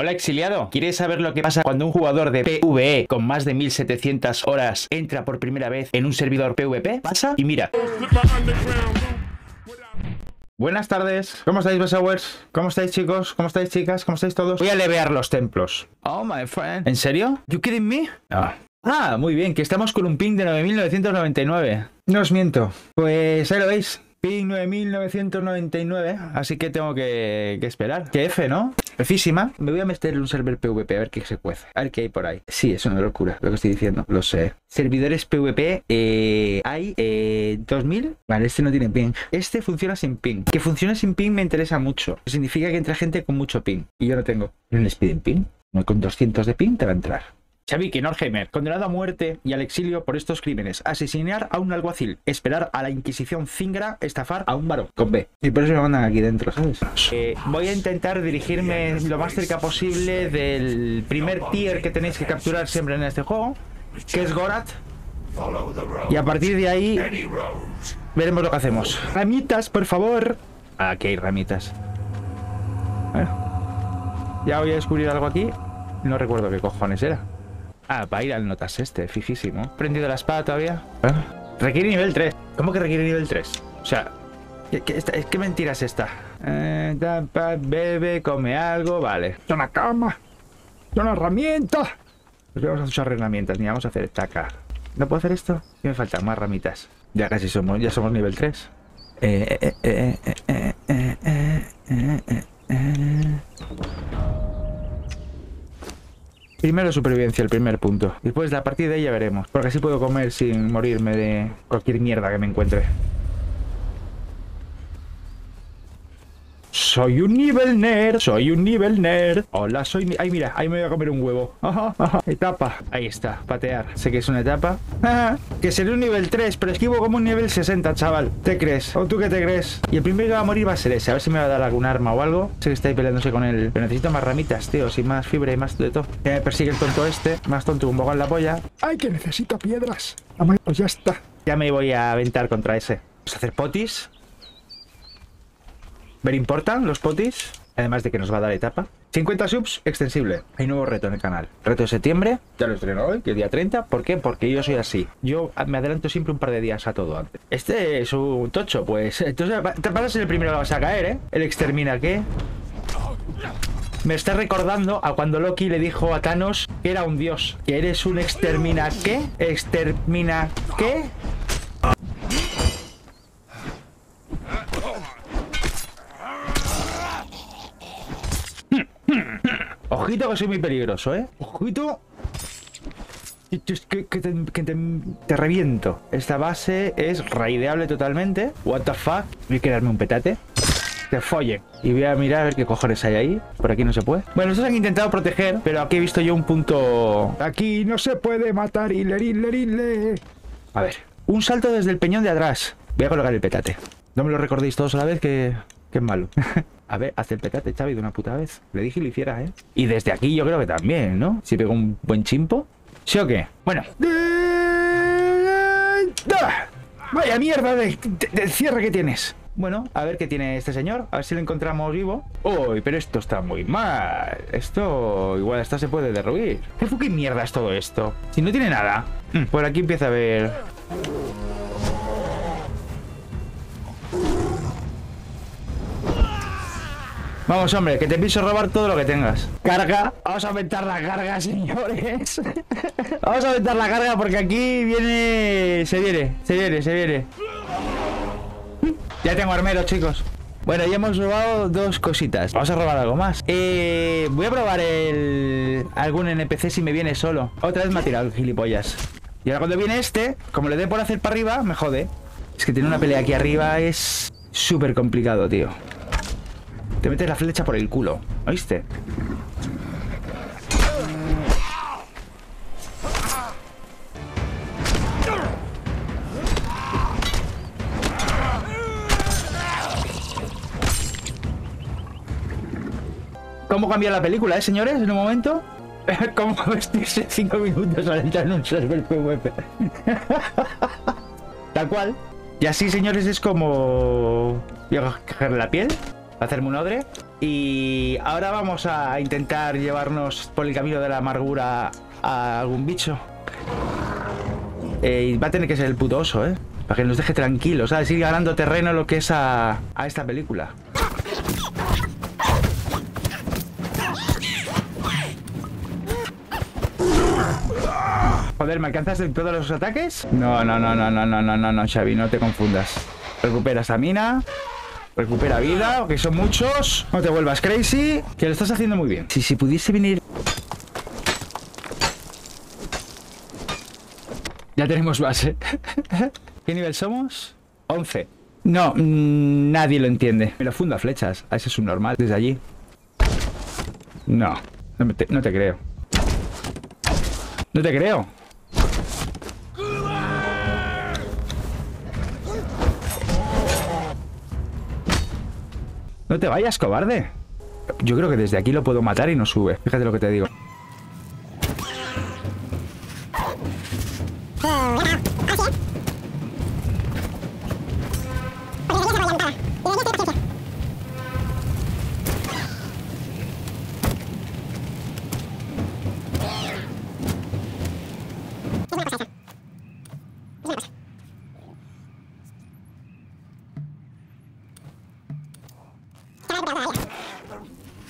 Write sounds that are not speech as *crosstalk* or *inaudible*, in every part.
Hola exiliado, ¿quieres saber lo que pasa cuando un jugador de PvE con más de 1700 horas entra por primera vez en un servidor PvP? Pasa y mira. Buenas tardes, ¿cómo estáis, Besowers? ¿Cómo estáis, chicos? ¿Cómo estáis, chicas? ¿Cómo estáis todos? Voy a levear los templos. Oh, my friend. ¿En serio? ¿You kidding me? Ah. Ah, muy bien, que estamos con un ping de 9999. No os miento. Pues ahí lo veis. Ping 9999, así que tengo que, esperar. Que F, ¿no? Físima. Me voy a meter en un server PvP a ver qué se cuece. A ver qué hay por ahí. Sí, es una locura lo que estoy diciendo. Lo sé. Servidores PvP. Eh, hay eh, 2000. Vale, este no tiene ping. Este funciona sin ping. Que funcione sin ping me interesa mucho. Significa que entra gente con mucho ping. Y yo no tengo. ¿No les piden ping? Con 200 de ping te va a entrar. Xavi Norheimer, condenado a muerte y al exilio por estos crímenes. Asesinar a un alguacil, esperar a la Inquisición Zingra, estafar a un varón. Con B. Y por eso me mandan aquí dentro, ¿sabes? Eh, voy a intentar dirigirme lo más cerca posible del primer tier que tenéis que capturar siempre en este juego, que es Gorat. Y a partir de ahí veremos lo que hacemos. Ramitas, por favor. Aquí hay ramitas. Ya voy a descubrir algo aquí. No recuerdo qué cojones era. Ah, va a ir al notas este, fijísimo. ¿Prendido la espada todavía? Requiere nivel 3. ¿Cómo que requiere nivel 3? O sea, ¿qué, mentira es esta? Eh, bebe, come algo, vale. Una cama. Una herramienta. Pues vamos a usar herramientas, ni vamos a hacer estaca. ¿No puedo hacer esto? ¿Qué me faltan? Más ramitas. Ya casi somos, ya somos nivel 3. Eh, eh, eh, eh, eh, eh, eh, eh, eh. Primero supervivencia, el primer punto. Después, a partir de ahí ya veremos. Porque así puedo comer sin morirme de cualquier mierda que me encuentre. Soy un nivel nerd, soy un nivel nerd. Hola, soy... Ay, mira, ahí me voy a comer un huevo. Ajá, ajá. Etapa. Ahí está, patear. Sé que es una etapa. que seré un nivel 3, pero esquivo como un nivel 60, chaval. ¿Te crees? ¿O tú qué te crees? Y el primero que va a morir va a ser ese. A ver si me va a dar algún arma o algo. Sé que estáis peleándose con él. Pero necesito más ramitas, tío. Sin más fibra y más de todo. Que me persigue el tonto este. Más tonto un poco en la polla. ¡Ay, que necesito piedras! Pues ya está. Ya me voy a aventar contra ese. Vamos a hacer potis. Ver importan los potis, además de que nos va a dar etapa. 50 subs, extensible. Hay nuevo reto en el canal. Reto de septiembre, ya lo estreno hoy, que es día 30. ¿Por qué? Porque yo soy así. Yo me adelanto siempre un par de días a todo antes. Este es un tocho, pues. Entonces te pasas el primero que vas a caer, ¿eh? El extermina qué. Me está recordando a cuando Loki le dijo a Thanos que era un dios. Que eres un extermina qué. Extermina qué. Ojito que soy muy peligroso, ¿eh? Ojito. Que, te, reviento. Esta base es raideable totalmente. What the fuck. Voy a quedarme un petate. Te follen. Y voy a mirar a ver qué cojones hay ahí. Por aquí no se puede. Bueno, estos han intentado proteger, pero aquí he visto yo un punto... Aquí no se puede matar. Hiller, hiller, A ver. Un salto desde el peñón de atrás. Voy a colocar el petate. No me lo recordéis todos a la vez que, que es malo. *laughs* A ver, haz el petate, Xavi, de una puta vez. Le dije que lo hiciera, ¿eh? Y desde aquí yo creo que también, ¿no? Si pego un buen chimpo. ¿Sí o qué? Bueno. Vaya mierda de, cierre que tienes. Bueno, a ver qué tiene este señor. A ver si lo encontramos vivo. Uy, pero esto está muy mal. Esto... Igual hasta se puede derruir. ¿Qué mierda es todo esto? Si no tiene nada. Mm, por aquí empieza a ver... Vamos, hombre, que te piso robar todo lo que tengas. Carga. Vamos a aumentar la carga, señores. *laughs* Vamos a aumentar la carga porque aquí viene... Se viene, se viene, se viene. Ya tengo armero, chicos. Bueno, ya hemos robado dos cositas. Vamos a robar algo más. Eh, voy a probar el... algún NPC si me viene solo. Otra vez me ha tirado el gilipollas. Y ahora cuando viene este, como le dé por hacer para arriba, me jode. Es que tiene una pelea aquí arriba es súper complicado, tío. Te metes la flecha por el culo. ¿Oíste? ¿Cómo cambia la película, eh, señores? En un momento. *laughs* ¿Cómo vestirse 5 minutos al entrar en un server PvP? *laughs* Tal cual. Y así, señores, es como... Voy a coger la piel hacerme un odre Y ahora vamos a intentar llevarnos por el camino de la amargura a algún bicho. Eh, y va a tener que ser el puto oso, ¿eh? Para que nos deje tranquilos, ¿sabes? Ir ganando terreno lo que es a, a esta película. Joder, ¿me alcanzas en todos los ataques? No, no, no, no, no, no, no, no, no, Xavi, no te confundas. Recupera mina, recupera vida, que son muchos. No te vuelvas crazy, que lo estás haciendo muy bien. Si, si pudiese venir... Ya tenemos base. *laughs* ¿Qué nivel somos? 11. No, mm, nadie lo entiende. Me lo fundo a flechas. A ese es un normal, desde allí. No, no, te, no te creo. No te creo. No te vayas, cobarde. Yo creo que desde aquí lo puedo matar y no sube. Fíjate lo que te digo.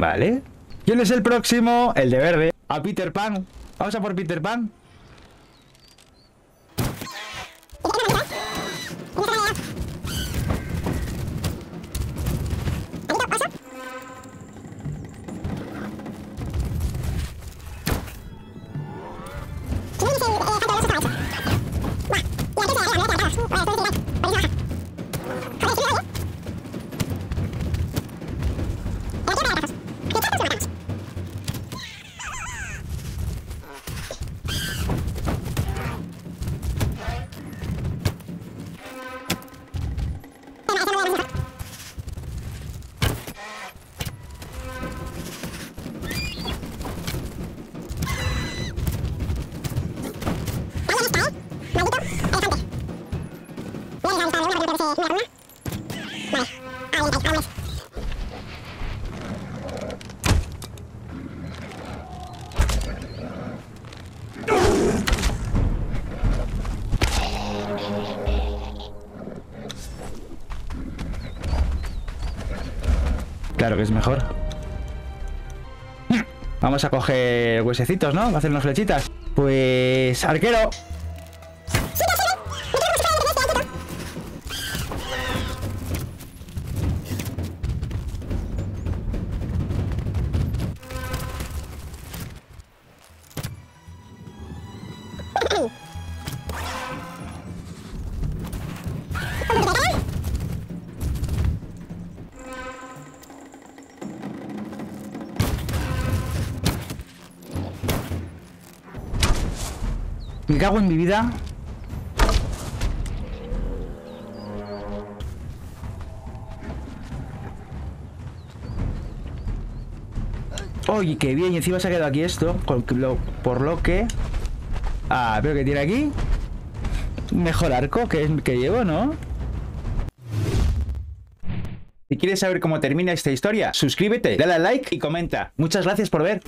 Vale. ¿Quién es el próximo? El de verde. A Peter Pan. Vamos a por Peter Pan. Claro que es mejor. Vamos a coger huesecitos, ¿no? Va a hacer unas flechitas. Pues... ¡Arquero! Me cago en mi vida. Oye, oh, qué bien, y encima se ha quedado aquí esto Por lo que... Ah, pero que tiene aquí Mejor arco que, que llevo, ¿no? Si quieres saber cómo termina esta historia Suscríbete, dale a like y comenta Muchas gracias por ver